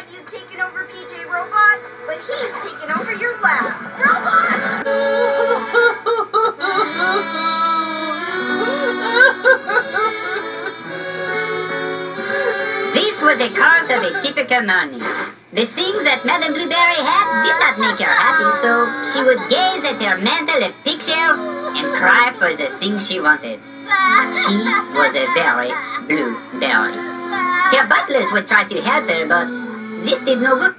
thought you'd taken over PJ Robot, but he's taken over your lab. Robot! This was a course of a typical morning. The things that Madame Blueberry had did not make her happy, so she would gaze at her mantle of pictures and cry for the things she wanted. She was a very blueberry. Her butlers would try to help her, but this did no good.